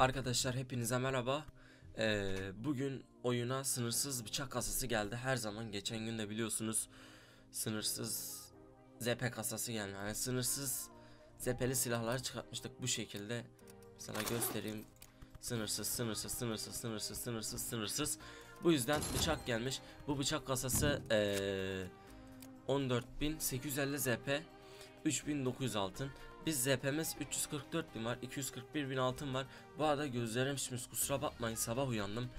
Arkadaşlar hepinize merhaba. Ee, bugün oyuna sınırsız bıçak kasası geldi. Her zaman geçen gün de biliyorsunuz sınırsız ZP kasası geldi. Yani sınırsız ZP'li silahlar çıkartmıştık bu şekilde. Sana göstereyim. Sınırsız, sınırsız, sınırsız, sınırsız, sınırsız, sınırsız. Bu yüzden bıçak gelmiş. Bu bıçak kasası ee, 14.850 ZP, 3900 altın. Biz ZP'miz 344 bin var 241 bin altın var. Bu arada gözlerim şişmiş kusura bakmayın sabah uyandım.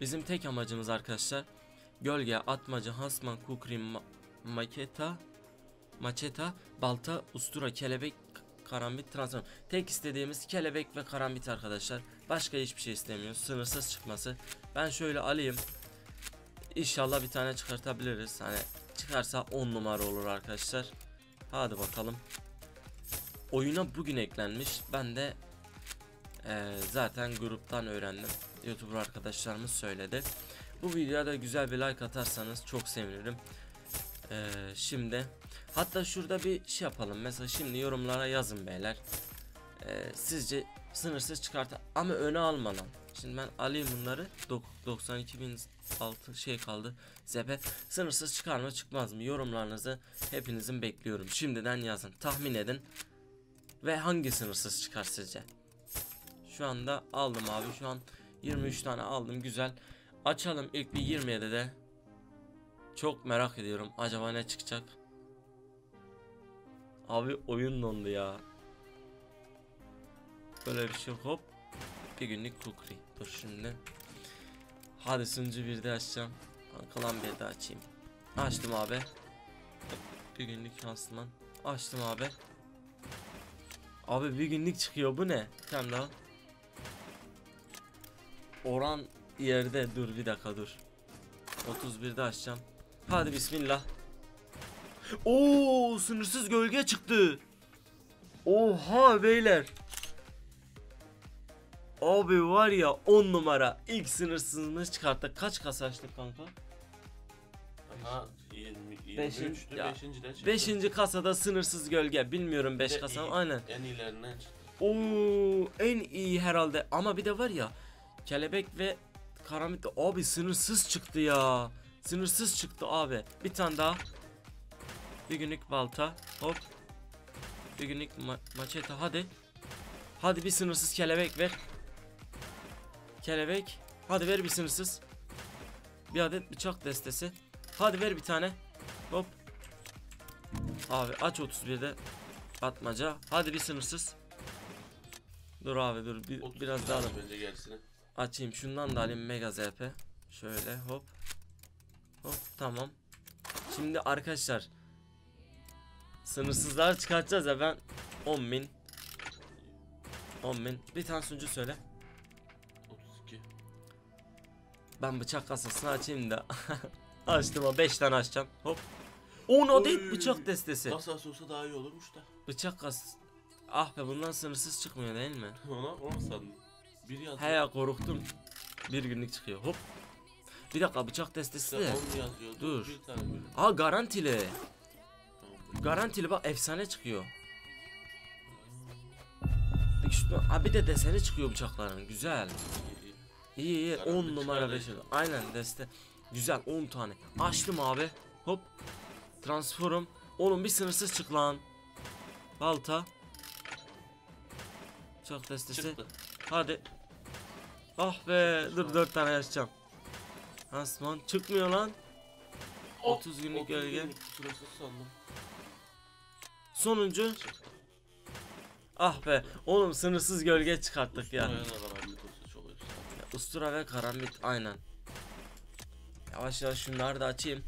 Bizim tek amacımız arkadaşlar Gölge, atmaca, hasman, kukri, ma maketa Maçeta, balta, ustura, kelebek, karambit, transform. Tek istediğimiz kelebek ve karambit arkadaşlar. Başka hiçbir şey istemiyoruz sınırsız çıkması. Ben şöyle alayım. İnşallah bir tane çıkartabiliriz. Hani çıkarsa 10 numara olur arkadaşlar. Hadi bakalım oyuna bugün eklenmiş. Ben de e, zaten gruptan öğrendim. YouTuber arkadaşlarımız söyledi. Bu videoya da güzel bir like atarsanız çok sevinirim. E, şimdi hatta şurada bir şey yapalım. Mesela şimdi yorumlara yazın beyler. E, sizce sınırsız çıkart ama öne almadan. Şimdi ben alayım bunları. 92 bin altı şey kaldı. Zepe sınırsız çıkar mı çıkmaz mı? Yorumlarınızı hepinizin bekliyorum. Şimdiden yazın. Tahmin edin. Ve hangi sınırsız çıkar sizce? Şu anda aldım abi. Şu an 23 tane aldım. Güzel. Açalım ilk bir 27'de de. Çok merak ediyorum. Acaba ne çıkacak? Abi oyun dondu ya. Böyle bir şey hop. Bir günlük kukri. Dur şimdi. Hadi sunucu bir de açacağım. Kalan bir de açayım. Açtım abi. Bir günlük şansman. Açtım abi. Abi bir günlük çıkıyor bu ne? Tane daha. Oran yerde dur bir dakika dur. 31'de açacağım. Hadi bismillah. Oo sınırsız gölge çıktı. Oha beyler. Abi var ya 10 numara ilk sınırsızımız çıkarttık. Kaç kasa açtık kanka? Aha 20 Beşin- 23'tü ya, 5. de çıktı. 5. kasada sınırsız gölge. Bilmiyorum 5 Bir de kasa iyi. aynen. En iyilerinden çıktı. Oo en iyi herhalde ama bir de var ya kelebek ve karamit abi sınırsız çıktı ya. Sınırsız çıktı abi. Bir tane daha. Bir günlük balta. Hop. Bir günlük ma maçete hadi. Hadi bir sınırsız kelebek ver. Kelebek. Hadi ver bir sınırsız. Bir adet bıçak destesi. Hadi ver bir tane. Hop. Abi aç 31'de. Atmaca. Hadi bir sınırsız. Dur abi dur bir, 30 biraz daha alayım. Bence gerisini. açayım şundan da alayım mega zp şöyle hop hop tamam şimdi arkadaşlar sınırsızlar çıkartacağız ya ben 10 bin 10 bin bir tane sunucu söyle 32. ben bıçak kasasını açayım da açtım o 5 tane açacağım hop 10 adet bıçak destesi Kasası olsa daha iyi olurmuş da. bıçak kas ah be bundan sınırsız çıkmıyor değil mi Ona onu sandım. Bir yazıyor. he ya korktum bir günlük çıkıyor hop bir dakika bıçak destesi de 10 yazıyordu. Dur. Bir tane böyle. Aa garantili. Garantili bak efsane çıkıyor. Ha bir de deseni çıkıyor bıçakların. Güzel. İyi, iyi. İyi iyi Garanti 10 numara çıkar 5. yani. Aynen deste. Güzel 10 tane. Açtım abi. Hop. Transform. Oğlum bir sınırsız çık lan. Balta. Bıçak destesi. Çıktı. Hadi. Ah be. Dur 4 tane açacağım. Asman çıkmıyor lan. 30 günlük 30 gölge. günlük sandım. Sonuncu. Çıktı. Ah be. Oğlum sınırsız gölge çıkarttık ya. Usturaya da karanlık olsa çok efsane. Ustura ve karambit aynen. Yavaş yavaş şunları da açayım.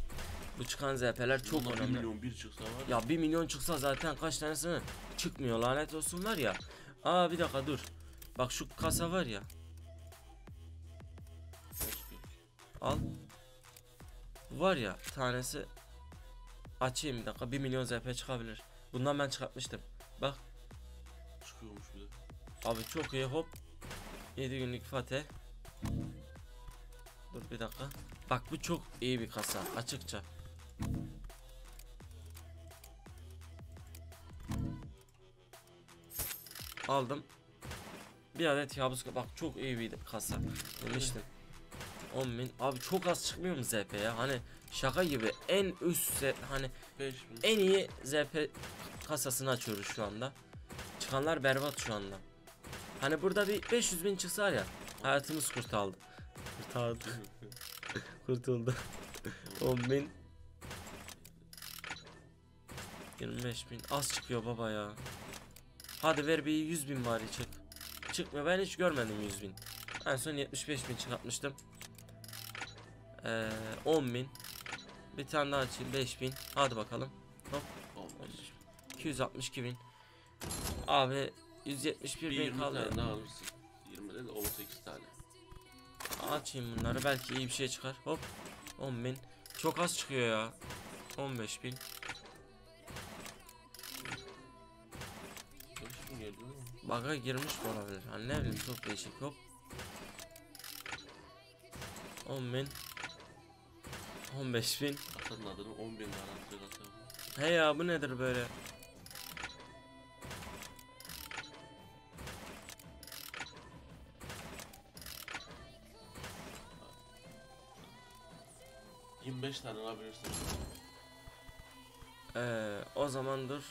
Bu çıkan ZP'ler çok Bunlar önemli. milyon bir çıksa var ya. Ya 1 milyon çıksa zaten kaç tanesini çıkmıyor lanet olsun var ya. Aa bir dakika dur. Bak şu kasa var ya. Al. Var ya tanesi açayım bir dakika 1 milyon ZP çıkabilir. Bundan ben çıkartmıştım. Bak Çıkıyormuş bir de. abi çok iyi hop. 7 günlük Fatih. Dur bir dakika. Bak bu çok iyi bir kasa açıkça. Aldım. Bir adet kabus bak çok iyi bir kasa demiştim. 10.000 abi çok az çıkmıyor mu ZP ya hani şaka gibi en üst hani 5000. en iyi ZP kasasını açıyoruz şu anda. Çıkanlar berbat şu anda. Hani burada bir 500 bin çıksa ya hayatımız kurtardı. Kurtardı. Kurtuldu. 10 bin. 25 bin. Az çıkıyor baba ya. Hadi ver bir 100 bin bari çık. Çıkmıyor ben hiç görmedim 100 bin. En son 75 bin çıkartmıştım. Ee, 10 bin. Bir tane daha açayım 5 bin. Hadi bakalım. 15. 262 bin. Abi 171 Bir bin 20 kaldı. tane daha alırsın. 20 de 18 tane. Açayım bunları belki iyi bir şey çıkar. Hop 10 bin. Çok az çıkıyor ya. 15 bin. 5000 geldi değil mi? Baga girmiş mi olabilir? Hani ne bileyim çok değişik. Hop. 10 bin. 15 bin. Kasanın adını 10 bin garanti kasa. He ya bu nedir böyle? 25 tane alabilirsin. Ee, o zaman dur.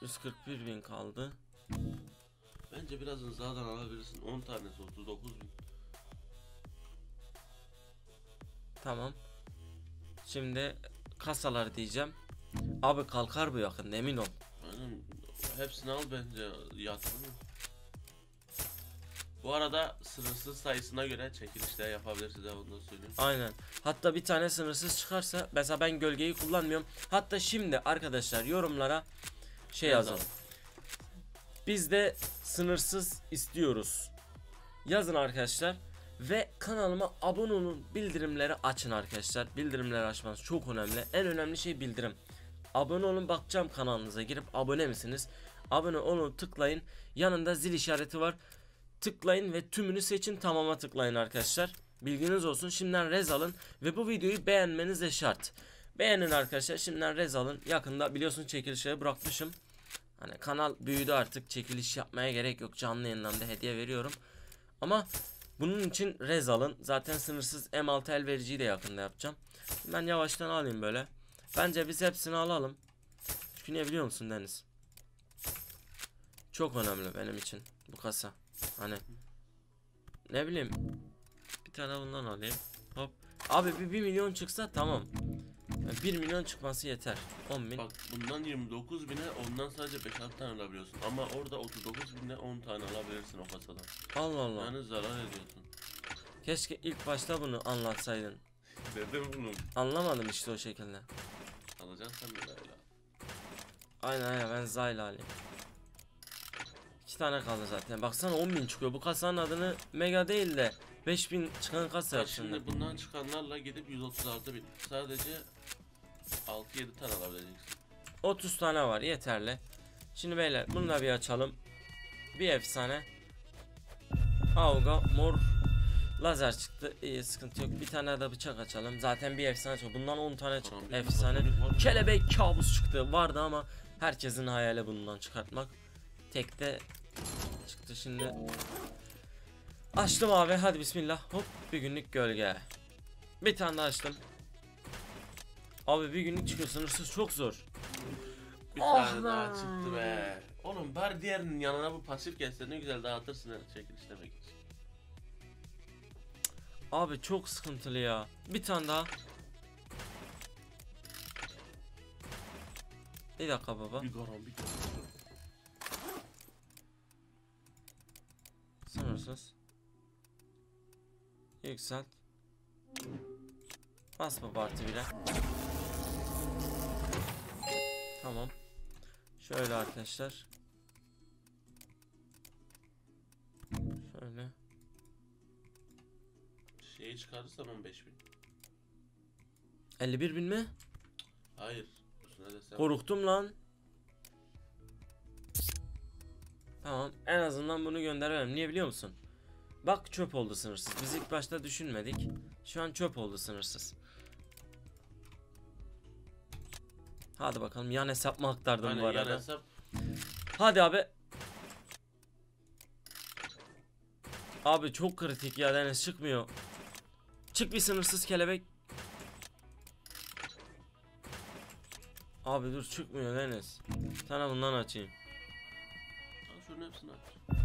141 bin kaldı. Bence biraz hızlıdan alabilirsin. 10 tanesi 39 bin. Tamam. Şimdi kasalar diyeceğim. Abi kalkar bu yakın emin ol. Aynen. Hepsini al bence yatırım. Bu arada sınırsız sayısına göre çekilişler yapabilirsiniz ha onu da söyleyeyim. Aynen. Hatta bir tane sınırsız çıkarsa mesela ben gölgeyi kullanmıyorum. Hatta şimdi arkadaşlar yorumlara şey. Yazalım. Biz de sınırsız istiyoruz. Yazın arkadaşlar. Ve kanalıma abone olun. Bildirimleri açın arkadaşlar. Bildirimleri açmanız çok önemli. En önemli şey bildirim. Abone olun bakacağım kanalınıza girip abone misiniz? Abone olun tıklayın. Yanında zil işareti var. Tıklayın ve tümünü seçin tamama tıklayın arkadaşlar. Bilginiz olsun. Şimdiden rez alın ve bu videoyu beğenmeniz de şart. Beğenin arkadaşlar. Şimdiden rez alın. Yakında biliyorsun çekilişleri bırakmışım. Hani kanal büyüdü artık çekiliş yapmaya gerek yok. Canlı yayından da hediye veriyorum. Ama bunun için rez alın. Zaten sınırsız M6 el vericiyi de yakında yapacağım. Ben yavaştan alayım böyle. Bence biz hepsini alalım. Çünkü ne biliyor musun Deniz? Çok önemli benim için bu kasa. Hani ne bileyim bir tane bundan alayım. Hop. Abi bir 1 milyon çıksa tamam. 1 milyon çıkması yeter. 10 bin. Bak bundan 29 bine ondan sadece 5-6 tane alabiliyorsun. Ama orada 39 bine 10 tane alabilirsin o kasadan. Allah Allah. Yani zarar ediyorsun. Keşke ilk başta bunu anlatsaydın. Dedim bunu. Anlamadım işte o şekilde. Alacaksın de öyle. Aynen aynen ben Zayla alayım. İki tane kaldı zaten. Baksana 10 bin çıkıyor. Bu kasanın adını Mega değil de 5000 çıkan Bak yap şimdi. bundan çıkanlarla gidip 136 bin. Sadece 6-7 tane alabileceksin. 30 tane var yeterli. Şimdi beyler bunu da bir açalım. Bir efsane. Auga mor lazer çıktı. İyi sıkıntı yok. Bir tane de bıçak açalım. Zaten bir efsane çıktı. Bundan 10 tane çıktı. Karambit Efsane. kafalık var mı? Kelebek kabus çıktı. Vardı ama herkesin hayali bundan çıkartmak. Tekte çıktı şimdi. Açtım abi. Hadi bismillah. Hop bir günlük gölge. Bir tane daha açtım. Abi bir günlük çıkıyor sınırsız çok zor. Bir Ah tane daha lan. çıktı be. Oğlum bari diğerinin yanına bu pasif gelse ne güzel dağıtırsın her çekiliş demek için. Abi çok sıkıntılı ya. Bir tane daha. Bir dakika baba. Bir karambit. Sınırsız. Yükselt. Bas baba artı bire. Tamam. Şöyle arkadaşlar. Şöyle. Şeyi çıkarırsan 15 bin. 51 bin mi? Hayır. Üstüne de sen. Korktum lan. Tamam en azından bunu göndermem. Niye biliyor musun? Bak çöp oldu sınırsız. Biz ilk başta düşünmedik. Şu an çöp oldu sınırsız. Hadi bakalım yan hesap mı aktardım Aynen, bu yan arada? hesap Hadi abi. Abi çok kritik ya Deniz çıkmıyor. Çık bir sınırsız kelebek. Abi dur çıkmıyor Deniz. Sana bundan açayım. Şunun hepsini aç.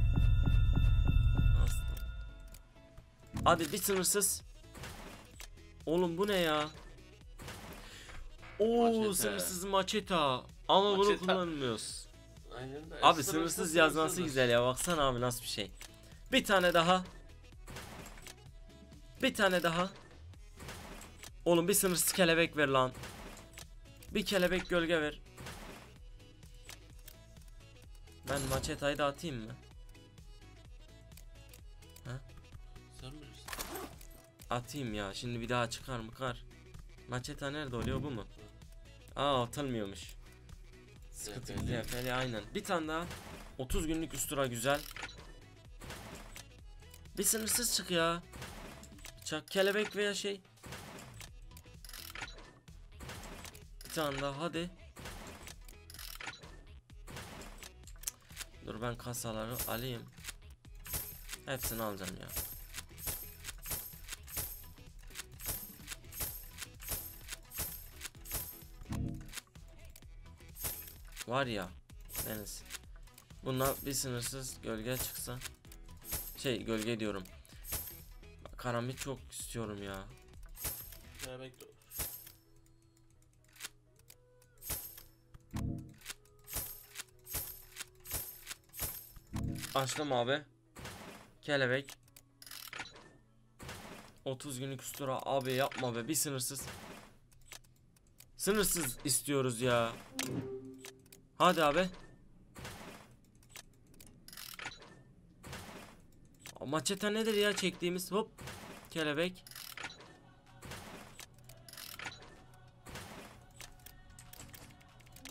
Hadi bir sınırsız. Oğlum bu ne ya? Oo Maçeta. sınırsız maçeta. Ama bunu Maçeta. kullanmıyoruz. Aynen de. Abi sınırsız yazması sınırsız. güzel ya. Baksana abi nasıl bir şey. Bir tane daha. Bir tane daha. Oğlum bir sınırsız kelebek ver lan. Bir kelebek gölge ver. Ben maçetayı da atayım mı? Atayım ya. Şimdi bir daha çıkar mı kar? Maçeta nerede oluyor bu mu? Aa atılmıyormuş. Sıkıntı. ZP'li aynen. Bir tane daha. 30 günlük üstura güzel. Bir sınırsız çık ya. Çak kelebek veya şey. Bir tane daha hadi. Dur ben kasaları alayım. Hepsini alacağım ya. Var ya Deniz. Buna bir sınırsız gölge çıksa. Şey gölge diyorum. Karambit çok istiyorum ya. Bekle. Açtım abi. Kelebek. 30 günlük üstüra abi yapma be bir sınırsız. Sınırsız istiyoruz ya. Hadi abi. Maçeta nedir ya çektiğimiz hop kelebek.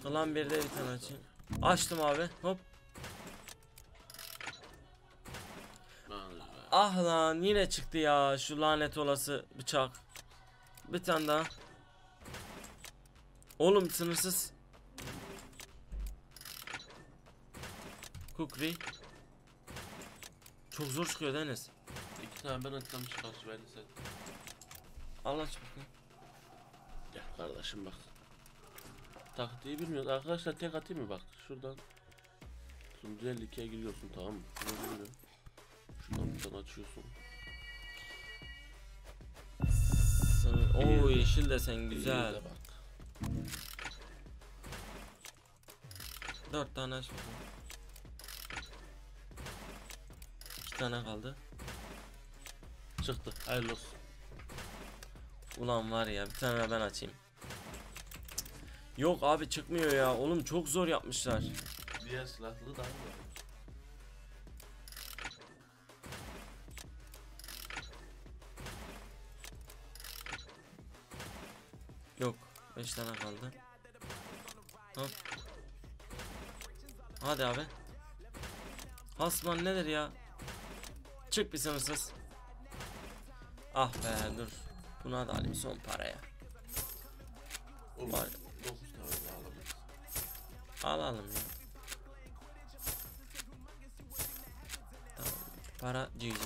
Kalan bir de bir tane açayım. Açtım abi hop. Lan. Ah lan yine çıktı ya şu lanet olası bıçak. Bir tane daha. Oğlum sınırsız. Kukri. Çok zor çıkıyor Deniz. İki tane ben atlamış karşı verdi sen. Al aç bakayım. Gel kardeşim bak. Taktiği bilmiyorsun. Arkadaşlar tek atayım mı bak şuradan. Sunucu 52'ye giriyorsun tamam mı? Şuradan bir tane açıyorsun. Sen, yeşil de sen güzel. Bak. Dört tane aç. 2 tane kaldı. Çıktı. Hayırlı olsun. Ulan var ya bir tane ben açayım. Yok abi çıkmıyor ya. Oğlum çok zor yapmışlar. Diğer silahlı daha iyi. Yok. 5 tane kaldı. Hop. Hadi abi. Hasman nedir ya? Çık bir sınırsız. Ah be dur. Buna da alayım son paraya. Oğlum Var. 9 tane daha alamayız. Alalım ya. Tamam. Para GG.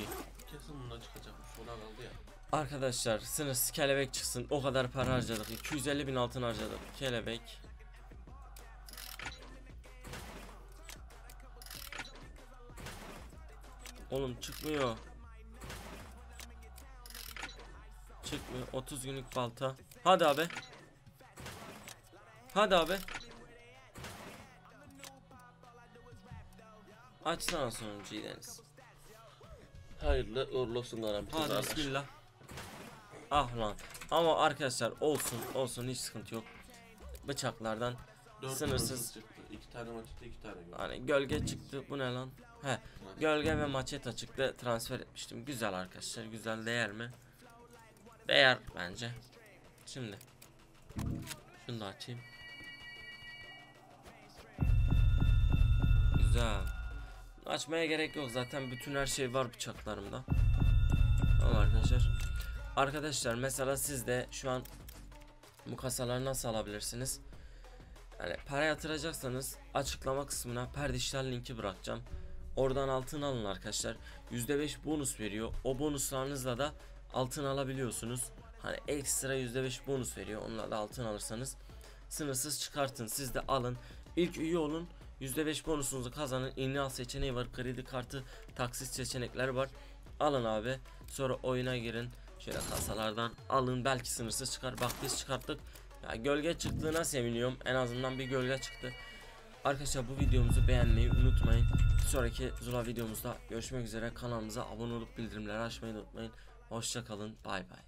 Kesin bundan çıkacakmış. Ona kaldı ya. Arkadaşlar sınırsız kelebek çıksın. O kadar para harcadık. 250 bin altın harcadık. Kelebek. Oğlum çıkmıyor. Çıkmıyor. 30 günlük balta. Hadi abi. Hadi abi. Açsana sonuncuyu Deniz. Hayırlı uğurlu olsun garanti. Hadi kardeş. bismillah. Ah lan. Ama arkadaşlar olsun olsun hiç sıkıntı yok. Bıçaklardan Dört Sınırsız. çıktı. İki tane maçta iki tane hani gölge çıktı. Bu ne lan? He. Gölge ve maçeta çıktı. Transfer etmiştim. Güzel arkadaşlar. Güzel değer mi? Değer bence. Şimdi. Şunu da açayım. Güzel. Açmaya gerek yok zaten bütün her şey var bıçaklarımda. Tamam arkadaşlar. Arkadaşlar mesela siz de şu an bu kasaları nasıl alabilirsiniz? Yani para yatıracaksanız açıklama kısmına perdişler linki bırakacağım. Oradan altın alın arkadaşlar. %5 bonus veriyor. O bonuslarınızla da altın alabiliyorsunuz. Hani ekstra %5 bonus veriyor. Onunla da altın alırsanız sınırsız çıkartın. Siz de alın. İlk üye olun. %5 bonusunuzu kazanın. İğne al seçeneği var. Kredi kartı, taksit seçenekleri var. Alın abi. Sonra oyuna girin. Şöyle kasalardan alın. Belki sınırsız çıkar. Bak biz çıkarttık. Ya gölge çıktığına seviniyorum. En azından bir gölge çıktı. Arkadaşlar bu videomuzu beğenmeyi unutmayın. Bir sonraki Zula videomuzda görüşmek üzere. Kanalımıza abone olup bildirimleri açmayı unutmayın. Hoşça kalın. Bay bay.